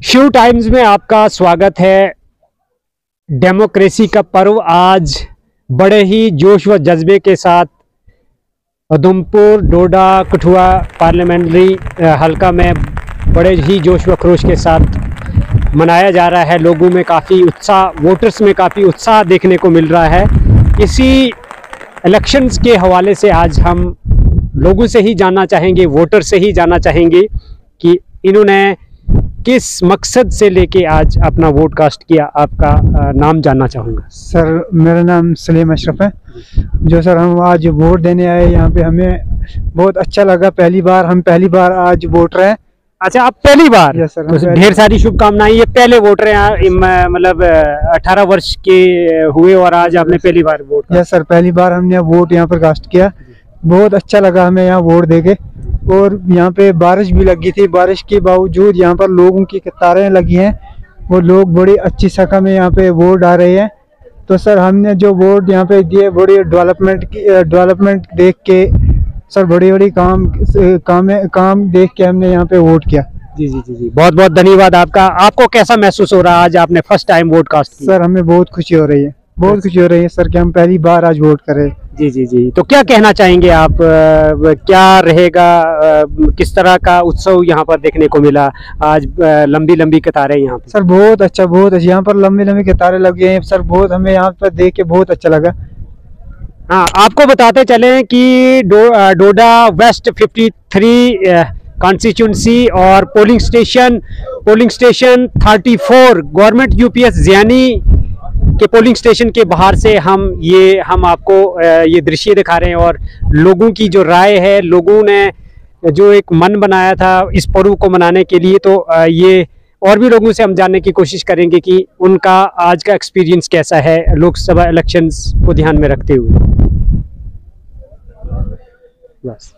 Shiv times में आपका स्वागत है। डेमोक्रेसी का पर्व आज बड़े ही जोश व जज्बे के साथ उधमपुर, डोडा, कठुआ पार्लियामेंट्री हलका में बड़े ही जोश व खरोश के साथ मनाया जा रहा है। लोगों में काफ़ी उत्साह वोटर्स में काफ़ी उत्साह देखने को मिल रहा है। इसी इलेक्शंस के हवाले से आज हम लोगों से ही जानना चाहेंगे वोटर से ही जानना चाहेंगे कि इन्होंने किस मकसद से लेके आज अपना वोट कास्ट किया? आपका नाम जानना चाहूँगा। सर मेरा नाम सलीम अशरफ है। जो सर हम आज वोट देने आए यहाँ पे हमें बहुत अच्छा लगा। पहली बार हम पहली बार आज वोट रहे हैं। अच्छा आप पहली बार? यस सर, तो ढेर सारी शुभकामनाएँ ये पहले वोटर हैं मतलब अठारह वर्ष के हुए और आज आपने पहली बार वोट यस सर पहली बार हमने वोट यहाँ पर कास्ट किया। बहुत अच्छा लगा हमें यहाँ वोट देके। और यहाँ पे बारिश भी लगी थी। बारिश के बावजूद यहाँ पर लोगों की कतारें लगी हैं वो लोग बड़ी अच्छी संख्या में यहाँ पे वोट आ रहे हैं। तो सर हमने जो वोट यहाँ पे दिए बड़ी डेवलपमेंट की डेवलपमेंट देख के सर बड़ी बड़ी काम काम काम देख के हमने यहाँ पे वोट किया। जी जी जी जी। बहुत बहुत धन्यवाद आपका। आपको कैसा महसूस हो रहा है आज आपने first time vote cast sir हमें बहुत खुशी हो रही है। बहुत खुशी हो रही है सर कि हम पहली बार आज वोट कर जी जी जी। तो क्या कहना चाहेंगे आप? क्या रहेगा? किस तरह का उत्सव यहाँ पर देखने को मिला? आज लंबी लंबी कतारें यहाँ सर बहुत अच्छा बहुत अच्छा। यहाँ पर लंबी लंबी कतारें लगी हैं। सर बहुत हमें यहाँ पर देख के बहुत अच्छा लगा। हाँ आपको बताते चलें कि डो, डोडा वेस्ट 53 कॉन्स्टिट्यूंसी और polling station polling station 34 government UPS Jiani के पोलिंग स्टेशन के बाहर से हम ये, हम आपको ये दृश्य दिखा रहे हैं और लोगों की जो राय है, लोगों ने जो एक मन बनाया था इस पर्व को मनाने के लिए तो ये और भी लोगों से हम जानने की कोशिश करेंगे कि उनका आज का एक्सपीरियंस कैसा है लोकसभा इलेक्शंस को ध्यान में रखते हुए। बस